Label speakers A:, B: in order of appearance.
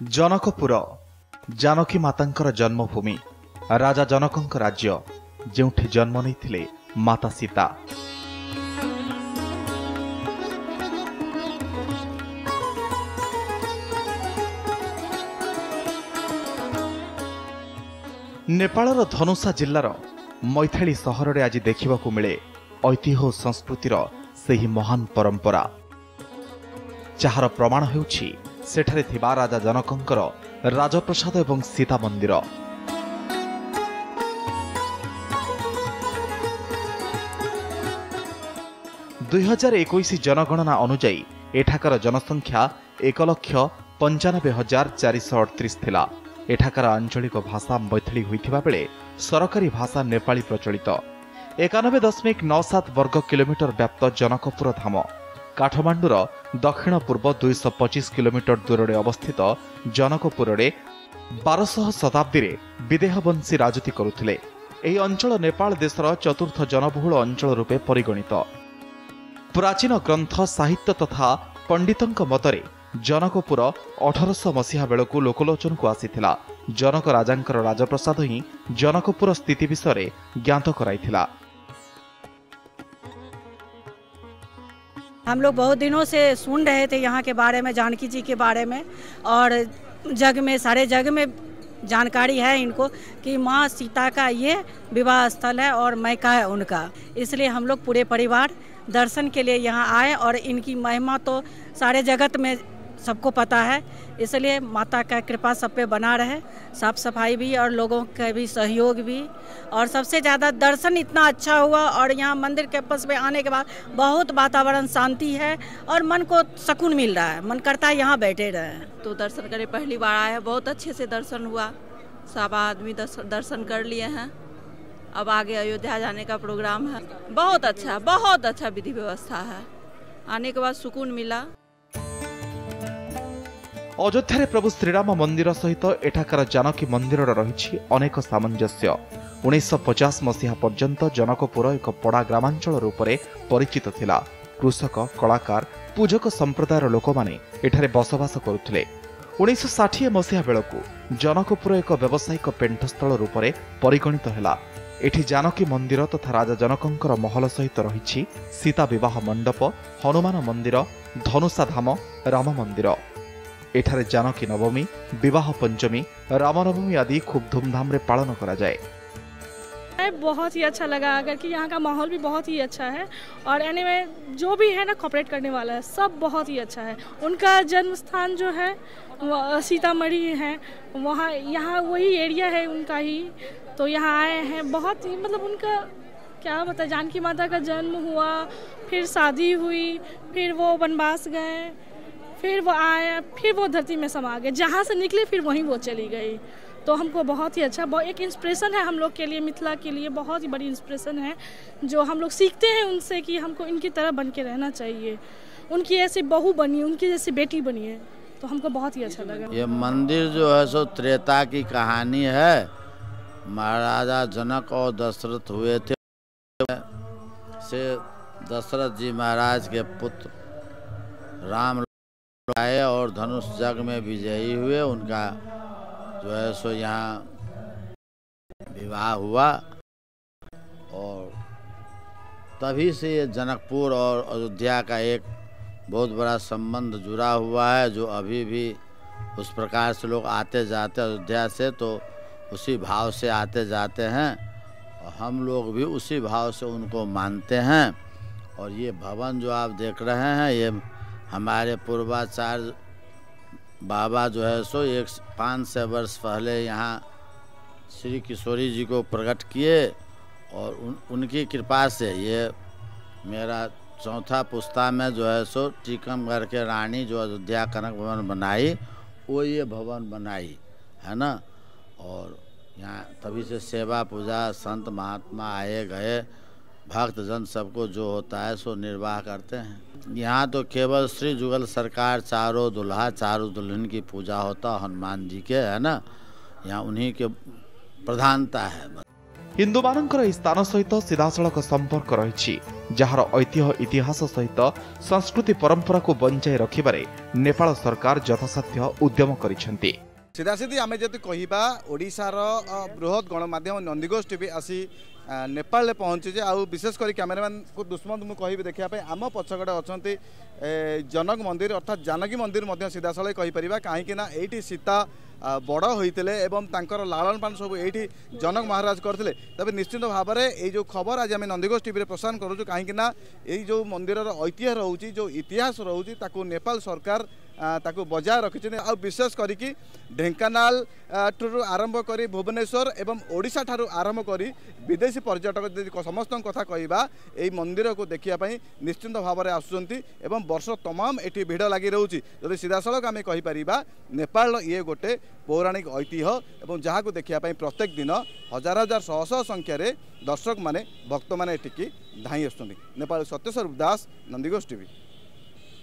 A: ଜନକପୁର ଜାନକୀ ମାତାଙ୍କର ଜନ୍ମଭୂମି ରାଜା ଜନକଙ୍କ ରାଜ୍ୟ ଯେଉଁଠି ଜନ୍ମ ନେଇଥିଲେ ମାତା ସୀତା। ନେପାଳର ଧନୁଷା ଜିଲ୍ଲାର ମୈଥାଳି ସହରରେ ଆଜି ଦେଖିବାକୁ ମିଳେ ଐତିହ୍ୟ ସଂସ୍କୃତିର ସେହି ମହାନ ପରମ୍ପରା। ଯାହାର ପ୍ରମାଣ ହେଉଛି ସେଠାରେ ଥିବା ରାଜା ଜନକଙ୍କର ରାଜପ୍ରସାଦ ଏବଂ ସୀତା ମନ୍ଦିର ଦୁଇହଜାର ଏକୋଇଶ ଜନଗଣନା ଅନୁଯାୟୀ ଏଠାକାର ଜନସଂଖ୍ୟା ଏକ ଲକ୍ଷ ପଞ୍ଚାନବେ ହଜାର ଚାରିଶହ ଅଠତିରିଶ ଥିଲା। ଏଠାକାର ଆଞ୍ଚଳିକ ଭାଷା ମୈଥିଳି ହୋଇଥିବା ବେଳେ ସରକାରୀ ଭାଷା ନେପାଳୀ ପ୍ରଚଳିତ। ଏକାନବେ ଦଶମିକ ନଅ ସାତ ବର୍ଗ କିଲୋମିଟର ବ୍ୟାପ୍ତ ଜନକପୁର ଧାମ। କାଠମାଣ୍ଡୁର ଦକ୍ଷିଣ ପୂର୍ବ ଦୁଇଶହ ପଚିଶ କିଲୋମିଟର ଦୂରରେ ଅବସ୍ଥିତ ଜନକପୁରରେ ବାରଶହ ଶତାବ୍ଦୀରେ ବିଦେହବଂଶୀ ରାଜୁତି କରୁଥିଲେ। ଏହି ଅଞ୍ଚଳ ନେପାଳ ଦେଶର ଚତୁର୍ଥ ଜନବହୁଳ ଅଞ୍ଚଳ ରୂପେ ପରିଗଣିତ। ପ୍ରାଚୀନ ଗ୍ରନ୍ଥ ସାହିତ୍ୟ ତଥା ପଣ୍ଡିତଙ୍କ ମତରେ ଜନକପୁର ଅଠରଶହ ମସିହା ବେଳକୁ ଲୋକଲୋଚନକୁ ଆସିଥିଲା। ଜନକ ରାଜାଙ୍କର ରାଜପ୍ରସାଦ ହିଁ ଜନକପୁର ସ୍ଥିତି ବିଷୟରେ ଜ୍ଞାତ କରାଇଥିଲା।
B: हम लोग बहुत दिनों से सुन रहे थे यहाँ के बारे में, जानकी जी के बारे में, और जग में, सारे जग में जानकारी है इनको कि माँ सीता का ये विवाह स्थल है और मैका है उनका। इसलिए हम लोग पूरे परिवार दर्शन के लिए यहाँ आए और इनकी महिमा तो सारे जगत में सबको पता है। इसलिए माता का कृपा सब पे बना रहे। साफ़ सफ़ाई भी और लोगों का भी सहयोग भी। और सबसे ज़्यादा दर्शन इतना अच्छा हुआ और यहाँ मंदिर कैंपस में आने के बाद बहुत वातावरण शांति है और मन को सुकून मिल रहा है। मन करता है यहाँ बैठे रहे।
C: तो दर्शन करे पहली बार आए हैं। बहुत अच्छे से दर्शन हुआ। सब आदमी दर्शन कर लिए हैं। अब आगे अयोध्या जाने का प्रोग्राम है। बहुत अच्छा बहुत अच्छा विधि व्यवस्था है। आने के बाद सुकून मिला।
A: ଅଯୋଧ୍ୟାରେ ପ୍ରଭୁ ଶ୍ରୀରାମ ମନ୍ଦିର ସହିତ ଏଠାକାର ଜାନକୀ ମନ୍ଦିରର ରହିଛି ଅନେକ ସାମଞ୍ଜସ୍ୟ। ଉଣେଇଶହ ପଚାଶ ମସିହା ପର୍ଯ୍ୟନ୍ତ ଜନକପୁର ଏକ ପଡ଼ା ଗ୍ରାମାଞ୍ଚଳ ରୂପରେ ପରିଚିତ ଥିଲା। କୃଷକ କଳାକାର ପୂଜକ ସମ୍ପ୍ରଦାୟର ଲୋକମାନେ ଏଠାରେ ବସବାସ କରୁଥିଲେ। ଉଣେଇଶହ ଷାଠିଏ ମସିହା ବେଳକୁ ଜନକପୁର ଏକ ବ୍ୟବସାୟିକ ପେଣ୍ଠସ୍ଥଳ ରୂପରେ ପରିଗଣିତ ହେଲା। ଏଠି ଜାନକୀ ମନ୍ଦିର ତଥା ରାଜା ଜନକଙ୍କର ମହଲ ସହିତ ରହିଛି ସୀତା ବିବାହ ମଣ୍ଡପ ହନୁମାନ ମନ୍ଦିର ଧନୁଷା ଧାମ ରାମ ମନ୍ଦିର। ଏଠାରେ ଜାନକୀ ନବମୀ ବିବାହ ପଞ୍ଚମୀ ରାମନବମୀ ଆଦି ଖୁବ୍ ଧୁମଧାମରେ ପାଳନ କରାଯାଏ
D: बहुत ही अच्छा लगा अगर कि यहाँ का माहौल भी बहुत ही अच्छा है और एनीवे जो भी है ना कॉपरेट करने वाला है सब बहुत ही अच्छा है उनका जन्म स्थान जो है वो सीतामढ़ी है वहाँ यहाँ वही एरिया है उनका ही तो यहाँ आए हैं बहुत ही मतलब उनका क्या बता जानकी माता का जन्म हुआ फिर शादी हुई फिर वो वनवास गए फिर वो आए, फिर वो धरती में समा गए। जहाँ से निकले, फिर वहीं वो चली गई। तो हमको बहुत ही अच्छा बहुत एक इंस्पिरेशन है हम लोग के लिए, मिथिला के लिए बहुत ही बड़ी इंस्पिरेशन है, जो हम लोग सीखते हैं उनसे कि हमको इनकी तरह बन के रहना चाहिए। उनकी ऐसी बहू बनी, उनकी जैसी बेटी बनी है तो हमको बहुत ही अच्छा लगा।
E: ये मंदिर जो है सो त्रेता की कहानी है। महाराजा जनक और दशरथ हुए थे। से दशरथ जी महाराज के पुत्र राम आए और धनुष जग में विजयी हुए, उनका जो है सो यहाँ विवाह हुआ। और तभी से ये जनकपुर और अयोध्या का एक बहुत बड़ा संबंध जुड़ा हुआ है, जो अभी भी उस प्रकार से लोग आते जाते अयोध्या से तो उसी भाव से आते जाते हैं। और हम लोग भी उसी भाव से उनको मानते हैं। और ये भवन जो आप देख रहे हैं, ये हमारे पूर्वाचार्य बाबा जो है सो एक पाँच सौ वर्ष पहले यहाँ श्री किशोरी जी को प्रकट किए और उन, उनकी कृपा से ये मेरा चौथा पुस्ता में जो है सो टीकमगढ़ के रानी जो अयोध्या कनक भवन बनाई, वो ये भवन बनाई, है ना? और यहाँ तभी से सेवा पूजा संत महात्मा आए गए भक्त जन सबको जो होता है सो निर्वाह करते हैं यहाँ तो केवल श्री जुगल सरकार चारों दुल्हा चारों दुल्हन की पूजा होता हनुमान जी के है ना यहाँ उन्हीं के प्रधानता है
A: ହିନ୍ଦୁମାନଙ୍କର ଏହି ସ୍ଥାନ ସହିତ ସିଧାସଳଖ ସମ୍ପର୍କ ରହିଛି ଯାହାର ଐତିହ୍ୟ ଇତିହାସ ସହିତ ସଂସ୍କୃତି ପରମ୍ପରାକୁ ବଞ୍ଚାଇ ରଖିବାରେ ନେପାଳ ସରକାର ଯଥାସାଧ୍ୟ ଉଦ୍ୟମ କରିଛନ୍ତି
F: ସିଧାସିଧି ଆମେ ଯଦି କହିବା ଓଡ଼ିଶାର ଅ, ବୃହତ୍ ଗଣମାଧ୍ୟମ ନନ୍ଦିଘୋଷ ଟିଭି ଆସି ଆ, ନେପାଳରେ ପହଞ୍ଚୁଛେ। ଆଉ ବିଶେଷ କରି କ୍ୟାମେରାମ୍ୟାନ୍କୁ ଦୁଷ୍ମନ୍ତ ମୁଁ କହିବି ଦେଖିବା ପାଇଁ, ଆମ ପଛକଡ଼େ ଅଛନ୍ତି ଜନକ ମନ୍ଦିର, ଅର୍ଥାତ୍ ଜାନକୀ ମନ୍ଦିର ମଧ୍ୟ ସିଧାସଳଖ କହିପାରିବା। କାହିଁକିନା ଏଇଠି ସୀତା বড় হয়েছে এবং তাঁর লালন পালন সব এইটি জনক মহারাজ করলে তবে নিশ্চিত ভাবে এই যে খবর আজ আমি নন্দীঘোষ টিভি প্রসারণ করছু কিনা এই যে মন্দিরর ঐতিহ্য রয়েছে যে ইতিহাস রয়েছে তাকে নেপাল সরকার ତାକୁ ବଜାୟ ରଖିଛନ୍ତି ଆଉ ବିଶେଷ କରିକି ଢେଙ୍କାନାଳ ଆ, ଠାରୁ ଆରମ୍ଭ କରି ଭୁବନେଶ୍ୱର ଏବଂ ଓଡ଼ିଶା ଠାରୁ ଆରମ୍ଭ କରି ବିଦେଶୀ ପର୍ଯ୍ୟଟକ ଯଦି କ- ସମସ୍ତଙ୍କ କଥା କହିବା ଏହି ମନ୍ଦିରକୁ ଦେଖିବା ପାଇଁ ନିଶ୍ଚିନ୍ତ ଭାବରେ ଆସୁଛନ୍ତି ଏବଂ ବର୍ଷ ତମାମ ଏଠି ଭିଡ଼ ଲାଗି ରହୁଛି। ଯଦି ସିଧାସଳଖ ଆମେ କହିପାରିବା ନେପାଳର ଇଏ ଗୋଟେ ପୌରାଣିକ ଐତିହ୍ୟ ଏବଂ ଯାହାକୁ ଦେଖିବା ପାଇଁ ପ୍ରତ୍ୟେକ ଦିନ ହଜାର ହଜାର ଶହ ଶହ ସଂଖ୍ୟାରେ ଦର୍ଶକମାନେ ଭକ୍ତମାନେ ଏଠିକି ଧାଇଁ ଆସୁଛନ୍ତି। ନେପାଳ ସତ୍ୟସ୍ୱରୂପ ଦାସ ନନ୍ଦିଘୋଷ ଟିଭି